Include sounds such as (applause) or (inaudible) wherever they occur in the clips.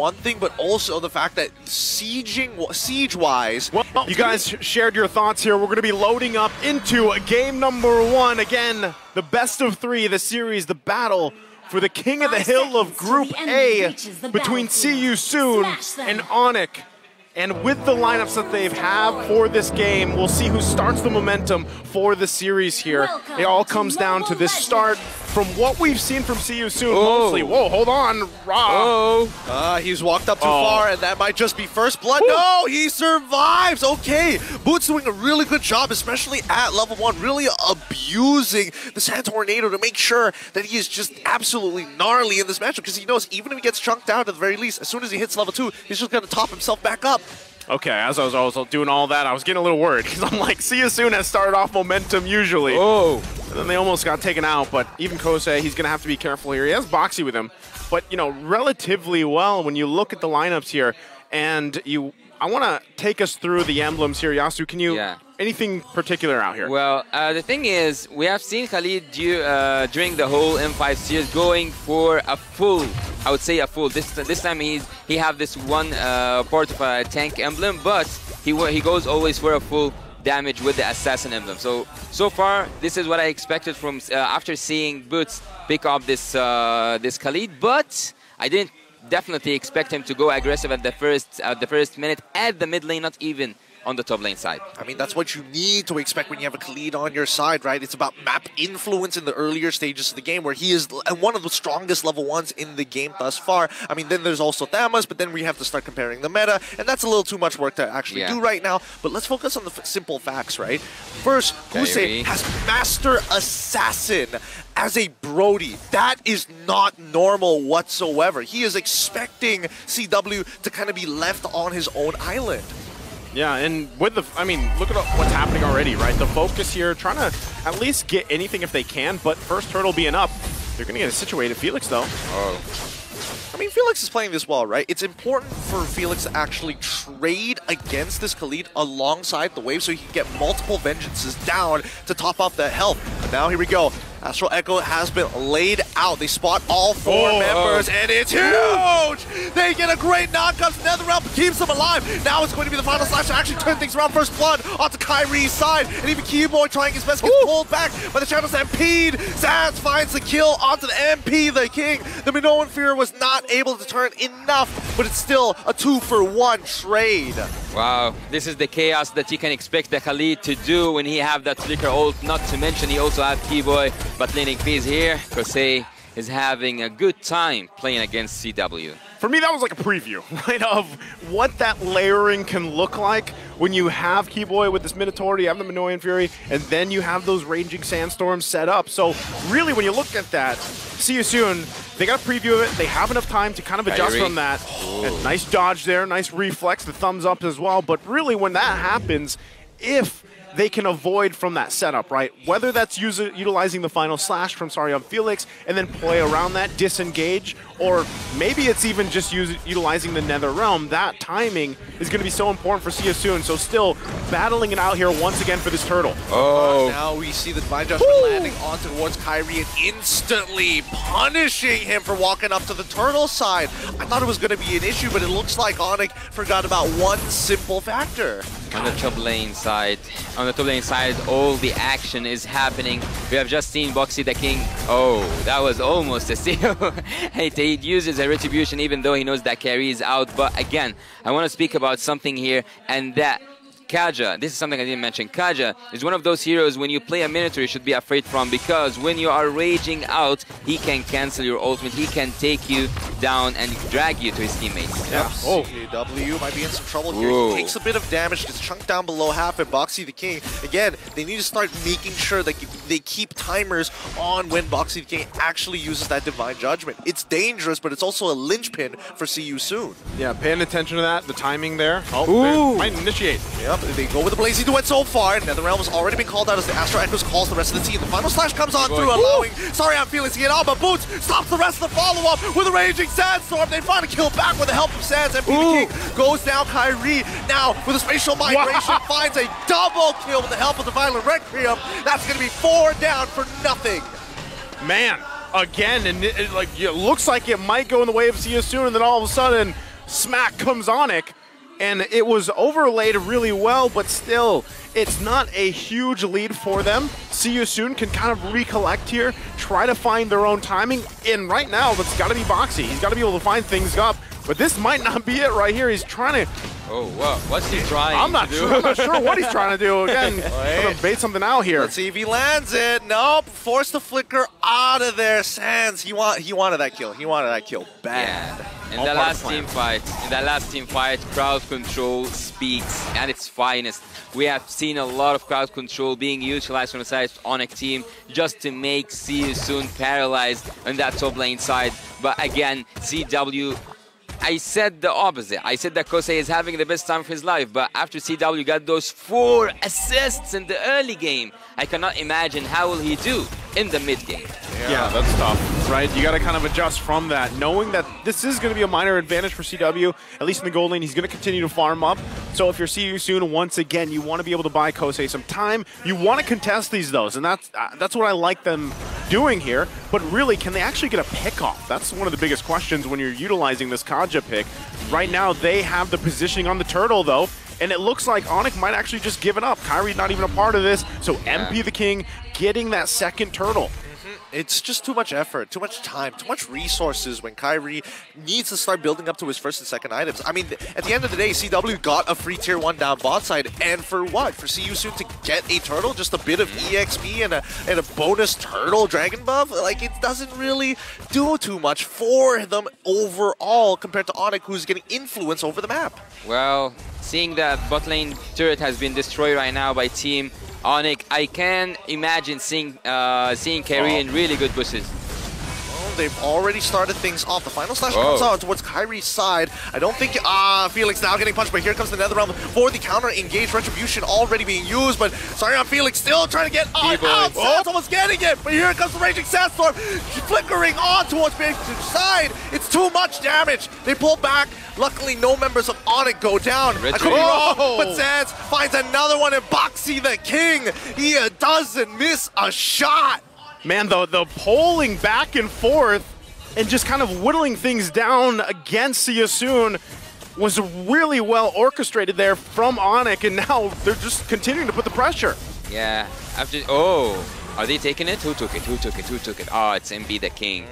one thing, but also the fact that sieging, siege-wise... Well, you guys shared your thoughts here. We're going to be loading up into game number one. Again, the best of three, the series, the battle for the king of the hill of Group A between See You Soon and Onic. And with the lineups that they have have for this game, we'll see who starts the momentum for the series here. It all comes down to this start from what we've seen from See You Soon oh. mostly. Whoa, hold on, Ra. Oh. Uh, he's walked up too oh. far, and that might just be first blood. Woo. No, he survives. Okay, Boots doing a really good job, especially at level one, really abusing the Sand Tornado to make sure that he is just absolutely gnarly in this matchup because he knows even if he gets chunked down at the very least, as soon as he hits level two, he's just going to top himself back up. Okay, as I was also doing all that, I was getting a little worried (laughs) because I'm like, see you soon has started off momentum usually. Oh. And then they almost got taken out, but even Kosei, he's going to have to be careful here. He has Boxy with him, but, you know, relatively well when you look at the lineups here. And you, I want to take us through the emblems here. Yasu, can you yeah anything particular out here? Well, uh, the thing is, we have seen Khalid do, uh, during the whole M5 series going for a full, I would say a full. This this time he's he have this one uh, part of a tank emblem, but he he goes always for a full damage with the assassin emblem. So so far, this is what I expected from uh, after seeing Boots pick up this uh, this Khalid, but I didn't definitely expect him to go aggressive at the first at the first minute at the mid lane, not even on the top lane side. I mean, that's what you need to expect when you have a Khalid on your side, right? It's about map influence in the earlier stages of the game where he is one of the strongest level ones in the game thus far. I mean, then there's also Thamuz, but then we have to start comparing the meta, and that's a little too much work to actually yeah. do right now. But let's focus on the simple facts, right? First, Hussein has Master Assassin as a Brody. That is not normal whatsoever. He is expecting CW to kind of be left on his own island. Yeah, and with the, I mean, look at what's happening already, right? The focus here, trying to at least get anything if they can, but first turtle being up, they're going to get it situated. Felix, though. Oh. I mean, Felix is playing this well, right? It's important for Felix to actually trade against this Khalid alongside the wave so he can get multiple vengeances down to top off that health. But now here we go. Astral Echo has been laid out. They spot all four oh, members, oh. and it's huge! They get a great knockup. NetherRealm keeps them alive. Now it's going to be the final slash to actually turn things around. First blood onto Kairi's side, and even Kiboy trying his best gets Ooh. pulled back by the Shadow Stampede. Zaz finds the kill onto the MP, the King. The Minoan Fury was not able to turn enough, but it's still a two-for-one trade. Wow, this is the chaos that you can expect the Khalid to do when he have that Flicker ult. Not to mention he also have Kiboy, but leaning phase here. Kosei is having a good time playing against CW. For me, that was like a preview, (laughs) right, of what that layering can look like when you have Kiboy with this Minotaur, you have the Minoan Fury, and then you have those Raging Sandstorms set up. So really, when you look at that, see you soon. They got a preview of it. They have enough time to kind of adjust from that. Nice dodge there, nice reflex, the thumbs up as well. But really, when that happens, if they can avoid from that setup, right? Whether that's utilizing the final slash from Sorry on Felix and then play around that, disengage, or maybe it's even just use, utilizing the Nether Realm. That timing is going to be so important for Sia soon. So still battling it out here once again for this turtle. Oh. Uh, now we see the Divine Judgment Woo! landing on towards Kairi and instantly punishing him for walking up to the turtle side. I thought it was going to be an issue, but it looks like Onic forgot about one simple factor. On the top lane side, on the top lane side, all the action is happening. We have just seen Boxy the King. Oh, that was almost a steal. (laughs) he uses a retribution even though he knows that carry is out. But again, I want to speak about something here, and that Kaja, this is something I didn't mention. Kaja is one of those heroes when you play a Minotaur you should be afraid from because when you are raging out, he can cancel your ultimate. He can take you down and drag you to his teammates. Yeah. Oh. W might be in some trouble here. Whoa. He takes a bit of damage, gets chunked down below half, and Boxy the King, again, they need to start making sure that they keep timers on when Boxy the King actually uses that Divine Judgment. It's dangerous, but it's also a linchpin for See You Soon. Yeah, paying attention to that, the timing there. Oh, Ooh. might initiate. Yep. They go with the Blazing Duet so far. And Netherrealm has already been called out as the Astral Echoes calls the rest of the team. The final slash comes on through, allowing Sorry I'm feeling to get on, but Boots stops the rest of the follow-up with a Raging Sandstorm. They find a kill back with the help of Sands, and King goes down Kairi. Now, with a spatial migration, wow. finds a double kill with the help of the Violet Requiem. That's going to be four down for nothing. Man, again, and it, it, like it looks like it might go in the way of You Soon, and then all of a sudden, smack comes Onic, and it was overlaid really well, but still, it's not a huge lead for them. See you soon can kind of recollect here, try to find their own timing, and right now, that's got to be Boxy. He's got to be able to find things up, but this might not be it right here. He's trying to Oh, wow. What's he trying I'm not to do? sure. I'm not sure what he's (laughs) trying to do. Again, trying to bait something out here. Let's see if he lands it. Nope. Force the flicker out of there. Sands. He want he wanted that kill. He wanted that kill bad. Yeah. In All the last team fight, in that last team fight, crowd control speaks at its finest. We have seen a lot of crowd control being utilized from the side of Onic team just to make You Soon paralyzed on that top lane side. But again, CW I said the opposite. I said that Kosei is having the best time of his life, but after CW got those four assists in the early game, I cannot imagine how will he do in the mid game. Yeah, that's tough, right? You got to kind of adjust from that, knowing that this is going to be a minor advantage for CW, at least in the gold lane. He's going to continue to farm up. So if you're See You Soon, once again, you want to be able to buy Kosei some time. You want to contest these, those, and that's uh, that's what I like them doing here. But really, can they actually get a pick off? That's one of the biggest questions when you're utilizing this Kaja pick. Right now, they have the positioning on the turtle, though. And it looks like Onic might actually just give it up. Kairi's not even a part of this. So MP the King getting that second turtle. It's just too much effort, too much time, too much resources when Kairi needs to start building up to his first and second items. I mean, at the end of the day, CW got a free tier 1 down bot side, and for what? For See You Soon to get a turtle? Just a bit of EXP and a, and a bonus turtle dragon buff? Like, it doesn't really do too much for them overall compared to Onic, who's getting influence over the map. Well, seeing that bot lane turret has been destroyed right now by Team Onic, I can imagine seeing uh, seeing Kerry in really good bushes. They've already started things off. The final slash Whoa. comes out towards Kairi's side. I don't think ah Felix now getting punched, but here comes the nether realm for the counter engage retribution already being used. But sorry on Felix still trying to get on T-boy. out. Sanz almost getting it, but here comes the raging sandstorm flickering on towards Big's side. It's too much damage. They pull back. Luckily, no members of Onic go down. I could be wrong, but Sanz finds another one in Boxy the King. He uh, doesn't miss a shot. Man, the, the polling back and forth and just kind of whittling things down against See You Soon was really well orchestrated there from Onic, and now they're just continuing to put the pressure. Yeah, after oh, are they taking it? Who took it? Who took it? Who took it? Oh, it's MP the King.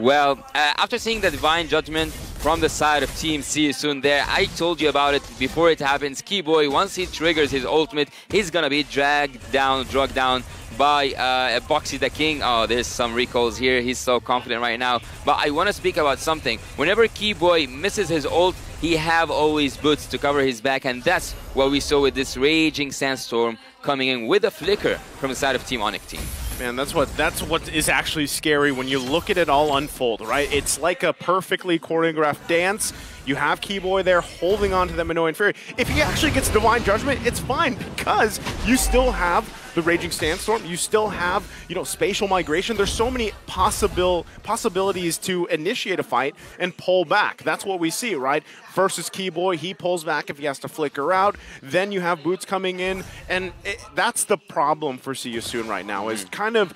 Well, uh, after seeing the Divine Judgment from the side of Team See You Soon there, I told you about it before it happens. Kiboy, once he triggers his ultimate, he's gonna be dragged down, drugged down by uh, Boxy the King. Oh, there's some recalls here. He's so confident right now. But I want to speak about something. Whenever Kiboy misses his ult, he have always boots to cover his back, and that's what we saw with this Raging Sandstorm coming in with a flicker from the side of Team Onic team. Man, that's what that's what is actually scary when you look at it all unfold, right? It's like a perfectly choreographed dance. You have Kiboy there holding on to the Minoan Fury. If he actually gets Divine Judgment, it's fine because you still have the Raging Sandstorm. You still have, you know, spatial migration. There's so many possible possibilities to initiate a fight and pull back. That's what we see, right? Versus Kiboy, he pulls back if he has to flicker out. Then you have Boots coming in, and it, that's the problem for See You Soon right now, is hmm. kind of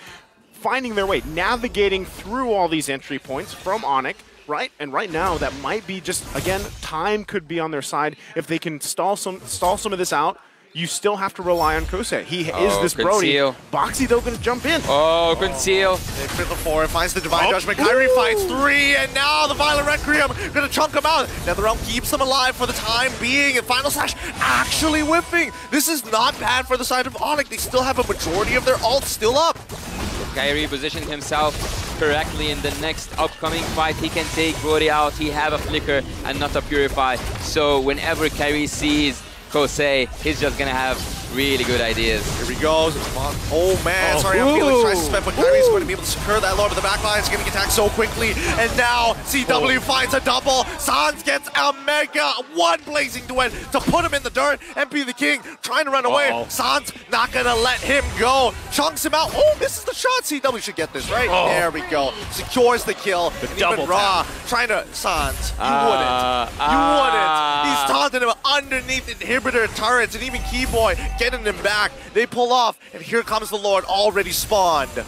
finding their way, navigating through all these entry points from Onic, right? And right now, that might be just again, time could be on their side if they can stall some stall some of this out. You still have to rely on Kosei. He is Oh, this Brody. conceal. Boxy though gonna jump in. Oh, conceal. Oh, they crit the four, and finds the Divine Oh. Judgment. Kairi Ooh. fights three, and now the Violent Requiem gonna chunk him out. NetherRealm keeps him alive for the time being, and Final Slash actually whiffing. This is not bad for the side of Onic. They still have a majority of their ult still up. Kairi positioned himself correctly in the next upcoming fight. He can take Brody out. He have a flicker and not a purify. So whenever Kairi sees Kosei, he's just gonna have really good ideas. Here he goes. Oh man, Oh. sorry, I'm feeling tries to spend, but Kairi's going to be able to secure that low to the back line. He's getting attacked so quickly. And now CW finds a double. Sanz gets a mega one blazing duet to put him in the dirt and be the king. Trying to run away. Uh-oh. Sanz not gonna let him go. Chunks him out. Oh, this is the shot. CW should get this, right? Oh. There we go. Secures the kill. The and double even Raw trying to Sanz. You Uh, wouldn't. You uh, wouldn't. He's taunting him underneath inhibitor turrets and even Kiboy getting him back. They pull off, and here comes the Lord already spawned.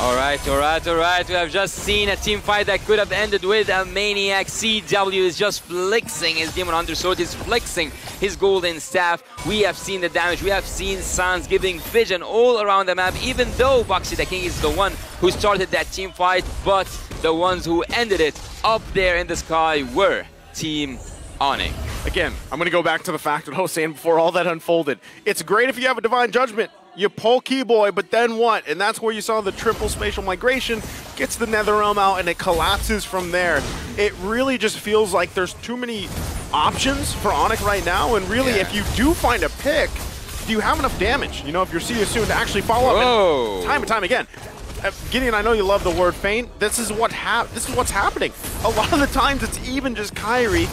All right, all right, all right. We have just seen a team fight that could have ended with a maniac. CW is just flexing his Demon Hunter sword. He's flexing his golden staff. We have seen the damage. We have seen Sanz giving vision all around the map, even though Boxy the King is the one who started that team fight. But the ones who ended it up there in the sky were Team Onic. Again, I'm going to go back to the fact that I was saying before all that unfolded. It's great if you have a Divine Judgment. You pull Kiboy, but then what? And that's where you saw the triple spatial migration, gets the Nether Realm out, and it collapses from there. It really just feels like there's too many options for Onic right now, and really, Yeah. if you do find a pick, do you have enough damage? You know, if you're See You Soon to actually follow up. And time and time again. Uh, Gideon, I know you love the word faint. This is what hap- This is what's happening. A lot of the times, it's even just Kairi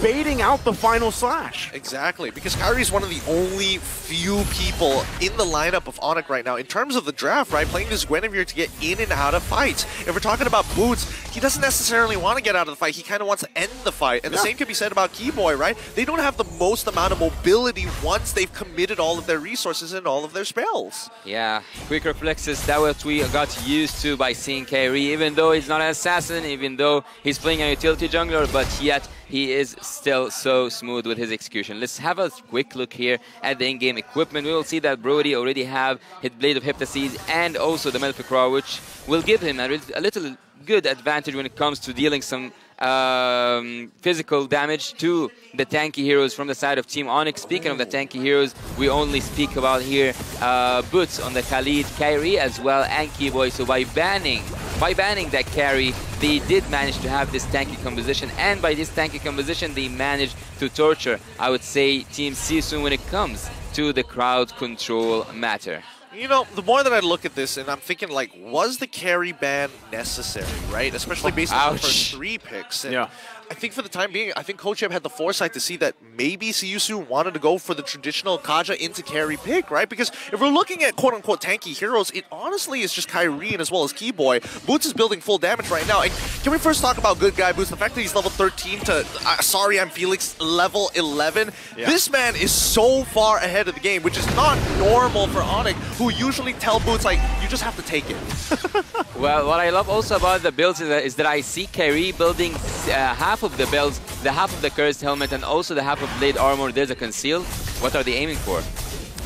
baiting out the final slash. Exactly, because Kairi's one of the only few people in the lineup of Onic right now. In terms of the draft, right, playing this Guinevere to get in and out of fights. If we're talking about Boots, he doesn't necessarily want to get out of the fight. He kind of wants to end the fight. And the same can be said about Kiboy, right? They don't have the most amount of mobility once they've committed all of their resources and all of their spells. Yeah, quick reflexes, that what we got used to by seeing Kairi, even though he's not an assassin, even though he's playing a utility jungler, but yet he is still so smooth with his execution. Let's have a quick look here at the in-game equipment. We will see that Brody already have his Blade of Hypnosis and also the Malefic Claw, which will give him a, a little good advantage when it comes to dealing some um, physical damage to the tanky heroes from the side of Team Onic. Speaking of the tanky heroes, we only speak about here uh, Boots on the Khalid, Kairi as well, and Kiboy. So by banning, by banning that carry, they did manage to have this tanky composition, and by this tanky composition, they managed to torture, I would say, Team Sisu when it comes to the crowd control matter. You know, the more that I look at this, and I'm thinking, like, was the carry ban necessary, right? Especially based on the first three picks. And Yeah. I think for the time being, I think Coach Yeb had the foresight to see that maybe Siyusu wanted to go for the traditional Kaja into carry pick, right? Because if we're looking at quote-unquote tanky heroes, it honestly is just Kairi and as well as Kiboy. Boots is building full damage right now. And can we first talk about good guy Boots? The fact that he's level 13 to, uh, sorry, I'm Felix, level 11. Yeah. This man is so far ahead of the game, which is not normal for Onic, who usually tell Boots, like, you just have to take it. (laughs) Well, what I love also about the builds is that, is that I see Kairi building uh, half of the builds, the half of the cursed helmet, and also the half of blade armor. There's a conceal. What are they aiming for?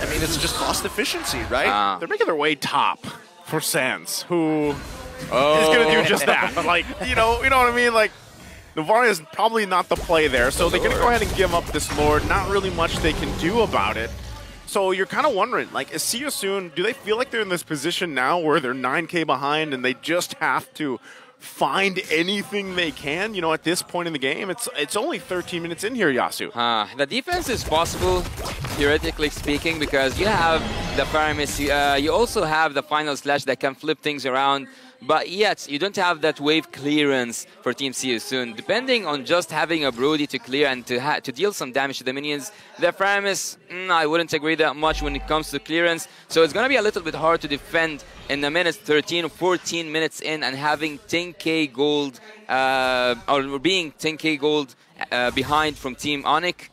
I mean, it's just cost efficiency, right? Ah. They're making their way top for Sanz, who is oh. going to do just that. (laughs) like, you know, you know what I mean? Like, Navarre is probably not the play there, so they're going to go ahead and give up this Lord. Not really much they can do about it. So you're kind of wondering, like, is See You Soon, do they feel like they're in this position now where they're 9k behind and they just have to find anything they can? You know, at this point in the game, it's it's only 13 minutes in here, Yasu. Uh, the defense is possible, theoretically speaking, because you have the Faramis, uh, you also have the final slash that can flip things around, but yet you don't have that wave clearance for Team CU soon. Depending on just having a Brody to clear and to to deal some damage to the minions, the Faramis, mm, I wouldn't agree that much when it comes to clearance, so it's gonna be a little bit hard to defend in the minutes 13 or 14 minutes in and having 10k gold, uh, or being 10k gold uh, behind from Team Onic.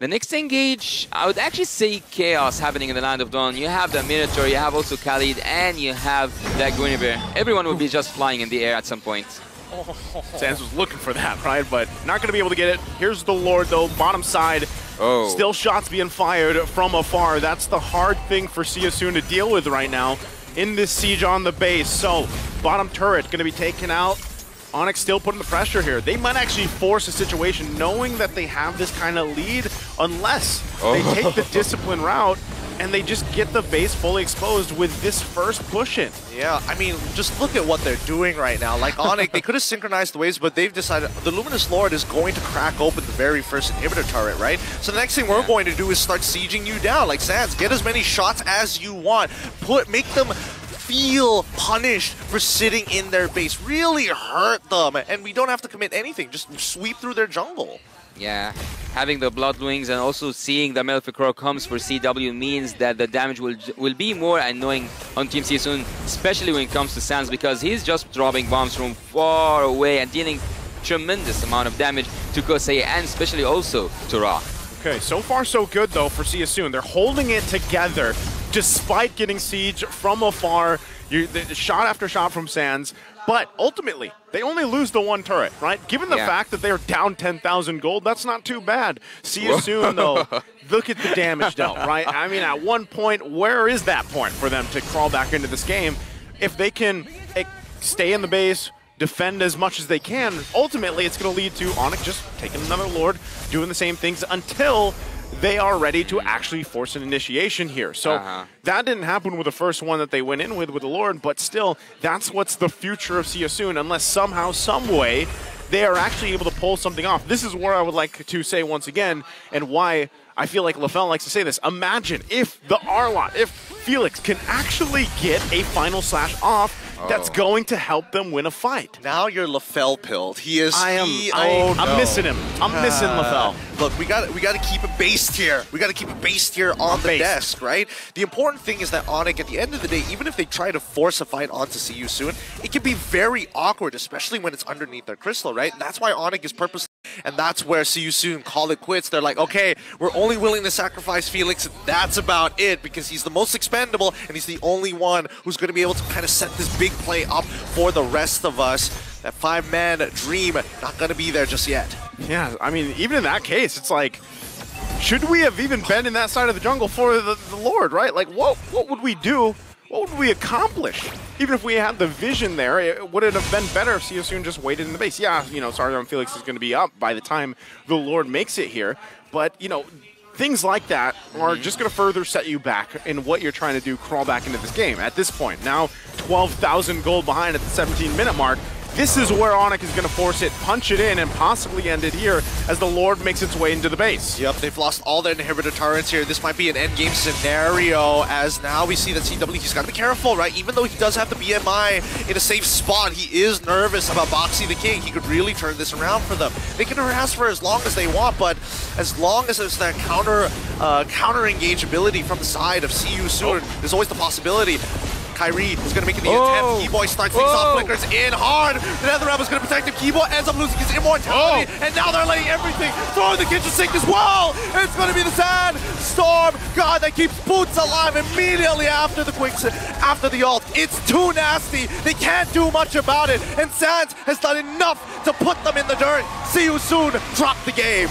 The next engage, I would actually say chaos happening in the Land of Dawn. You have the Minotaur, you have also Khalid, and you have that Guinevere. Everyone will be just flying in the air at some point. (laughs) Sanz was looking for that, right? But not going to be able to get it. Here's the Lord, though, bottom side. Oh. Still shots being fired from afar. That's the hard thing for See You Soon to deal with right now in this siege on the base. So, bottom turret going to be taken out. Onic still putting the pressure here. They might actually force a situation knowing that they have this kind of lead unless they Oh. take the (laughs) discipline route and they just get the base fully exposed with this first push in. Yeah, I mean, just look at what they're doing right now. Like Onic, they could have synchronized the waves, but they've decided the Luminous Lord is going to crack open the very first inhibitor turret, right? So the next thing we're Yeah. going to do is start sieging you down. Like Sanz, get as many shots as you want. Put make them feel punished for sitting in their base. Really hurt them, and we don't have to commit anything. Just sweep through their jungle. Yeah, having the Blood Wings and also seeing the Malefic Crow comes for CW means that the damage will will be more annoying on Team Sisun, especially when it comes to Sanz because he's just dropping bombs from far away and dealing tremendous amount of damage to Kosei and especially also to Ra. Okay, so far so good though for See You Soon. They're holding it together despite getting siege from afar. You the, shot after shot from Sanz, but ultimately they only lose the one turret, right? Given the Yeah. fact that they're down 10,000 gold, that's not too bad. See you soon, (laughs) though. Look at the damage dealt, right? I mean, at one point, where is that point for them to crawl back into this game? If they can eh, stay in the base, defend as much as they can, ultimately it's going to lead to Onic just taking another Lord, doing the same things until they are ready to actually force an initiation here. So Uh-huh. that didn't happen with the first one that they went in with with the Lord, but still, that's what's the future of Soon, unless somehow, some way, they are actually able to pull something off. This is where I would like to say once again, and why I feel like LaFell likes to say this. Imagine if the Arlott, if Felix can actually get a final slash off that's Oh. going to help them win a fight. Now you're LaFell pilled. He is. I am. He, I, oh, I'm no. missing him. I'm missing Uh, LaFell. Look, we got we got to keep it based here. We got to keep it based here on the Based. desk, right? The important thing is that Onic, at the end of the day, even if they try to force a fight onto See You Soon, it can be very awkward, especially when it's underneath their crystal, right? And that's why Onic is purposely, and that's where See You Soon call it quits. They're like, okay, we're only willing to sacrifice Felix. That's about it because he's the most expendable and he's the only one who's going to be able to kind of set this big play up for the rest of us. That five-man dream not going to be there just yet. Yeah, I mean, even in that case, it's like, should we have even been in that side of the jungle for the, the Lord, right? Like, what what would we do? What would we accomplish? Even if we had the vision there, it, would it have been better if See You Soon just waited in the base? Yeah, you know, Sargon Felix is going to be up by the time the Lord makes it here, but, you know, things like that are mm-hmm. just going to further set you back in what you're trying to do, crawl back into this game. At this point, now 12,000 gold behind at the 17 minute mark. This is where Onic is going to force it, punch it in, and possibly end it here as the Lord makes its way into the base. Yep, they've lost all their inhibitor turrets here. This might be an endgame scenario, as now we see that CW, he's got to be careful, right? Even though he does have the BMI in a safe spot, he is nervous about Boxy the King. He could really turn this around for them. They can harass for as long as they want, but as long as there's that counter uh, counter engage ability from the side of See You Soon, there's always the possibility. Kairi is going to make it the Oh. attempt. Kiboy starts things off, Oh. flickers in hard. The Netherrealm is going to protect him. Kiboy ends up losing his immortality, Oh. and now they're letting everything throw in the kitchen sink as well. It's going to be the Sand Storm God that keeps Boots alive immediately after the quick after the ult. It's too nasty. They can't do much about it, and Sanz has done enough to put them in the dirt. See you soon. Drop the game.